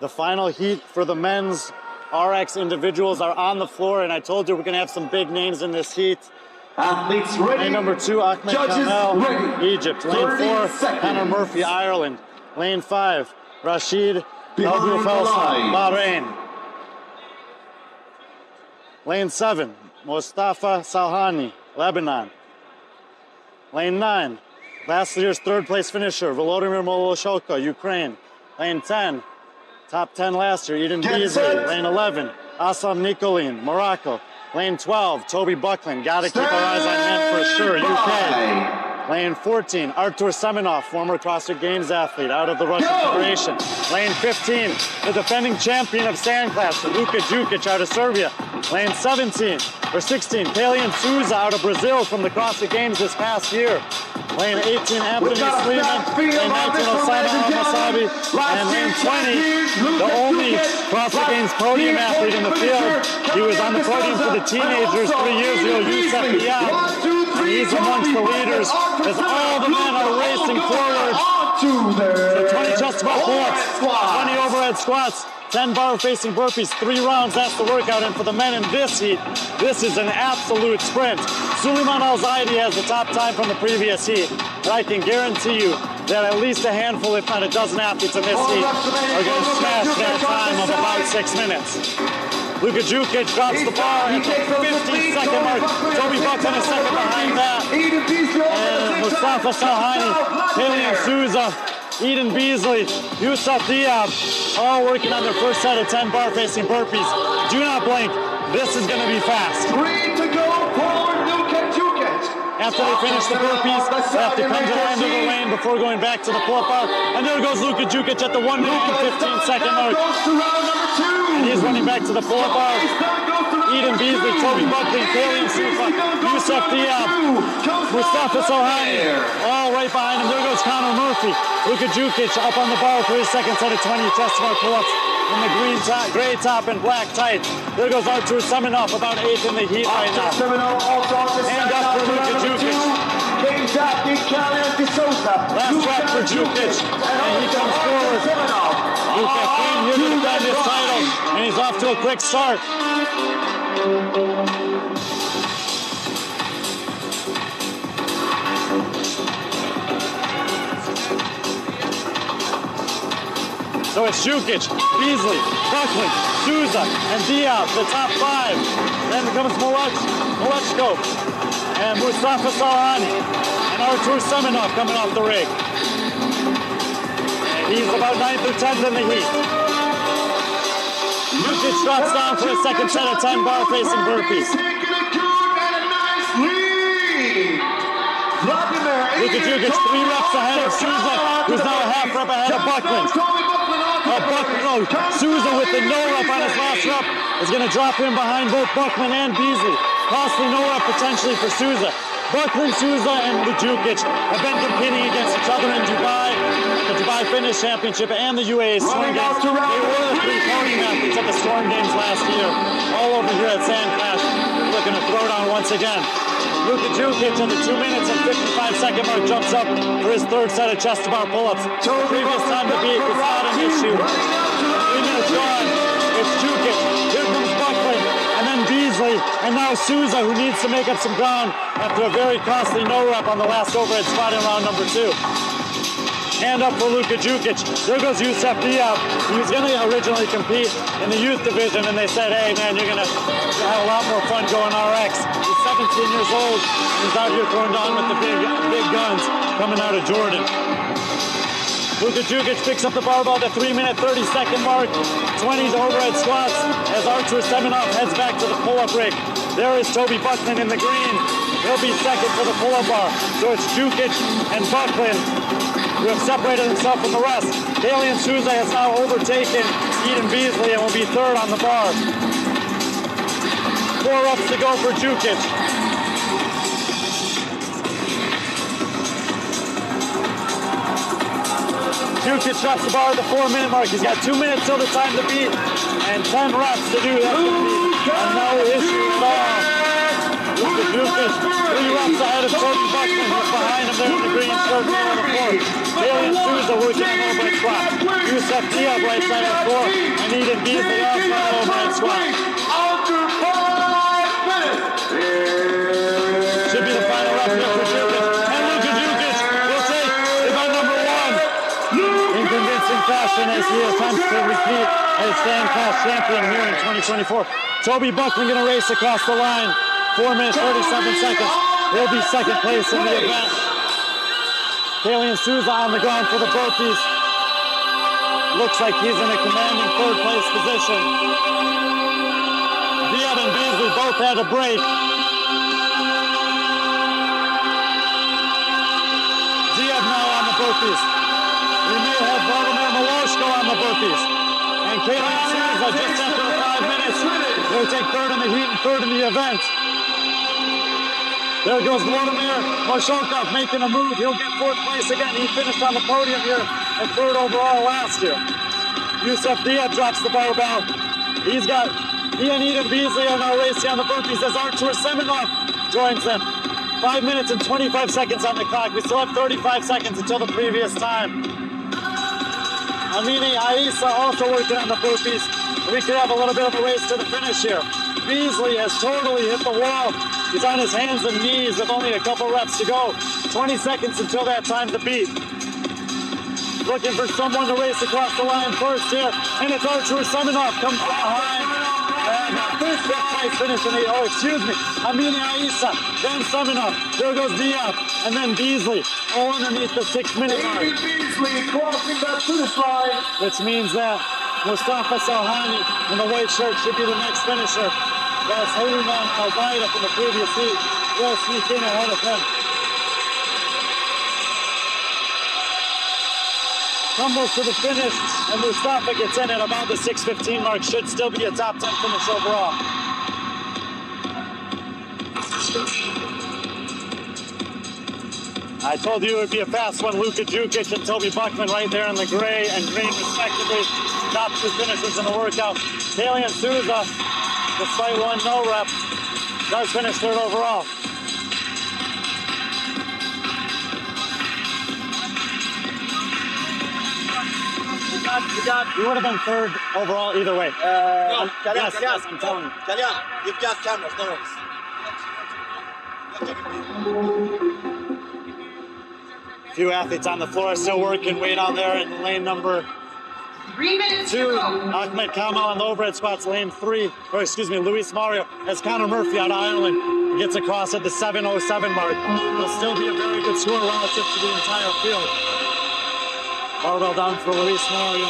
The final heat for the men's RX individuals are on the floor, and I told you we're going to have some big names in this heat. Athletes ready. Lane number two, Ahmed Judges Kamel, ready. Egypt. Lane four, seconds. Hannah Murphy, Ireland. Lane five, Rashid Behind Abdul the line. Bahrain. Lane seven, Mustafa Salhani, Lebanon. Lane nine, last year's third place finisher, Volodymyr Moloshenko, Ukraine. Lane 10, top 10 last year, Eden Get Beasley. set. Lane 11, Assam Nicolin, Morocco. Lane 12, Toby Buckland, gotta keep our eyes on him for sure, UK. Lane 14, Artur Semenov, former CrossFit Games athlete out of the Russian Go! Federation. Lane 15, the defending champion of Sand Clash, Luka Đukić out of Serbia. Lane 17, or 16, Kalian Souza out of Brazil from the CrossFit Games this past year. Lane 18, Anthony Sleeman. Lane on 19, this one, Osama Al-Masabi. And lane 20, the only. CrossFit Games podium athlete in the field. He was on the podium for the teenagers three years ago, Youssef. Diab. And he's amongst the leaders as all the men are racing forward. Onto their The 20 chest overhead squats. 20 overhead squats, 10 bar facing burpees, three rounds. That's the workout. And for the men in this heat, this is an absolute sprint. Suleiman Al Zaidi has the top time from the previous heat. But I can guarantee you that at least a handful, if not a dozen athletes in this heat are going to smash that time of about six minutes. Luka Đukić drops the bar at the 15 second mark. Toby Buckland is second behind that. And Mustafa. Salhani, Eden Beasley, Yusuf Diab, all working on their first set of 10 bar facing burpees. Do not blink. This is going to be fast. Three to go for Luka Đukić. After they finish the burpees, they have to come to the end of the lane before going back to the pull-up bar. And there goes Luka Đukić at the 1 minute and 15 second mark. goes to round number two. And he's running back to the pull-up bar. Eden Beasley, Toby Buckley, Kalian Souza, Yusuf Diab, Mustafa Salhani, all right behind him. There goes Connor Murphy. Luka Đukić up on the bar for his second set of 20 chest bar pull-ups in the green top, gray top and black tights. There goes Artur Semenov, about eighth in the heat right now. Hand up for Luka Đukić. Last track for Đukić, and he comes forward. Luka came here to defend his title, and he's off to a quick start. So it's Đukić, Beasley, Buckley, Souza, and Diab, the top five. Then comes Malach, Malachko, and Mustafa and Artur Semenov coming off the rig. And he's about ninth or 10th in the heat. Đukić drops down for a second set of 10 bar facing burpees. Luka Đukić three reps ahead of Souza, who's now a half rep ahead of Buckland. Uh, Buckland, no, Souza with the no rep on his last rep is going to drop in behind both Buckman and Beasley. Possibly no rep potentially for Souza. Buckland, Souza, and Lujukic have been competing against each other in Dubai, the Dubai Fitness Championship, and the UAE Storm Games. They were the three. podium athletes at the Storm Games last year. All over here at Sand Clash, looking to throw down once again. Luka Đukić at the 2 minutes and 55 second mark jumps up for his third set of chest bar pull-ups. Previous time to beat Souza, who needs to make up some ground after a very costly no rep on the last overhead squat in round number two. Hand up for Luka Đukić. There goes Yusef Diab. He was going to originally compete in the youth division, and they said, hey, man, you're going to have a lot more fun going RX. He's 17 years old, and he's out here throwing down with the big, big guns coming out of Jordan. Luka Đukić picks up the barbell at the 3 minute 30 second mark. 20 overhead squats as Artur Semenov heads back to the pull up rig. There is Toby Buckland in the green. He'll be second for the pull up bar. So it's Đukić and Buckland who have separated themselves from the rest. Kalian Souza has now overtaken Eden Beasley and will be third on the bar. Four ups to go for Đukić. Đukić drops the bar at the four minute mark. He's got two minutes till the time to beat and 10 reps to do. that. going to be a no issue at all. Lucas, three reps ahead of Toby Buckman, who's behind him there in the green middle of the fourth. Dalian Souza working on overhead squat. Yusef Diab right side of the floor, and Eden Beasley off on overhead squat. As he attempts to repeat as Sand Clash champion here in 2024. Toby Buckman going to race across the line. Four minutes, 37 seconds. He'll be second place in the event. Dalian Souza on the ground for the burpees. Looks like he's in a commanding third place position. Diab and Beasley both had a break. Now on the. We may have Vladimir Maloshko on the burpees. And Caitlin Souza just after five minutes. He'll take third in the heat and third in the event. There goes Vladimir Maloshkov making a move. He'll get fourth place again. He finished on the podium here and third overall last year. Yusuf Diab drops the barbell. He's got he and Eden Beasley are now racing on the burpees as Artur Semenov joins them. Five minutes and 25 seconds on the clock. We still have 35 seconds until the previous time. Amini Aisa also working on the burpees. We could have a little bit of a race to the finish here. Beasley has totally hit the wall. He's on his hands and knees with only a couple reps to go. 20 seconds until that time to beat. Looking for someone to race across the line first here. And it's Artur Semenov comes behind. Uh, Fifth place finish in the, oh, excuse me, Amini Aisa, then Semenov, there goes Diab, and then Beasley, all underneath the six minute mark. Beasley crossing that finish line. which means that Mustafa Salhani in the white shirt should be the next finisher. Whereas Haruman Albaida from the previous heat will sneak in ahead of him. Tumbles to the finish, and Mustafa gets in at about the 6.15 mark. Should still be a top 10 finish overall. I told you it would be a fast one. Luka Đukić and Toby Buckman right there in the gray and green, respectively. Top two finishers in the workout. Dalian Souza, despite one no rep, does finish third overall. You got, you got, you would have been third overall either way. Uh, uh, no, Kalyan, yes, Kalyan. yes, I'm telling you. Kalyan, you've got cameras, no worries. few athletes on the floor still working. Wade out there in lane number Three minutes to two. go. Ahmed Kamal on the overhead spots, lane three. Or excuse me, Luis Mario as Connor Murphy out of Ireland gets across at the 707 mark. It'll still be a very good score relative to the entire field. Barbell down for Luis Mario.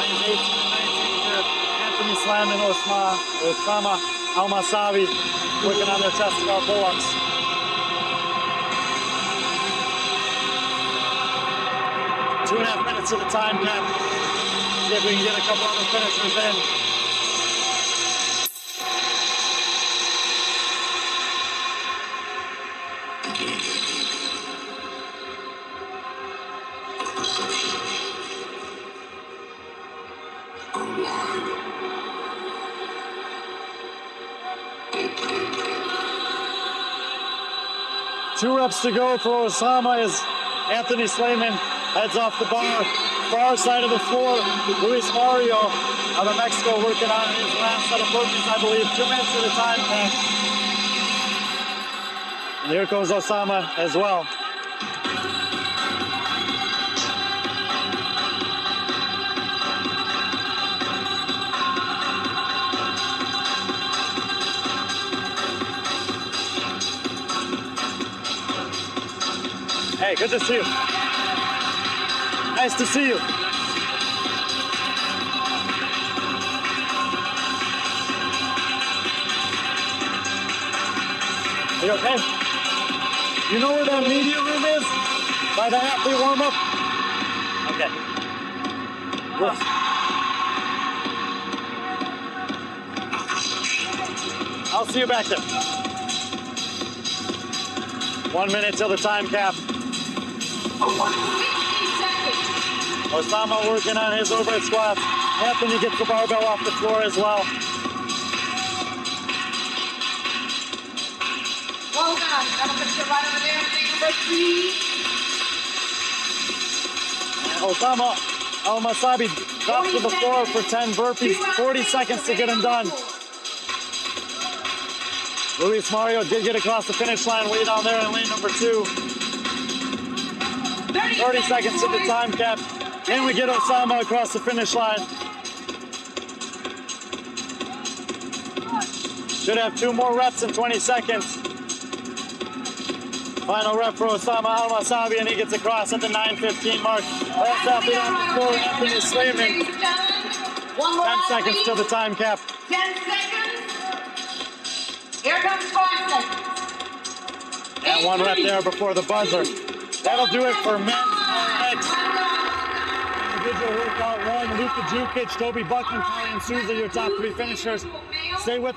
Lanes 18 and 19. Anthony Slam and Osma, Osama Almasavi working on their chest bar pull-ups. Two and a half minutes of the time cap. See if we can get a couple other finishers in. Two reps to go for Osama as Anthony Slayman heads off the bar. Far side of the floor, Luis Mario out of Mexico working on his last set of burpees, I believe. Two minutes at a time. And here goes Osama as well. Hey, good to see you. Nice to see you. Are you okay? You know where that media room is? By the athlete warm up? Okay. Look. I'll see you back there. One minute till the time cap. Osama working on his overhead squats. to get the barbell off the floor as well. Well done. That'll put you right over there for number three. Osama Al Masabi drops to the floor for 10 burpees, 40 seconds to get him done. Luis Mario did get across the finish line way down there in lane number two. 30 seconds to the time cap. Can we get Osama across the finish line? Should have two more reps in 20 seconds. Final rep for Osama Al Masabi, and he gets across at the 9:15 mark. Last athlete on the floor, Anthony Slayman. One more 10 seconds to the time cap. 10 seconds. Here comes five seconds. And one rep there before the buzzer. That'll do it for men's. Individual workout one. Luka Đukić, Toby Buck, and Souza, your top three finishers. Stay with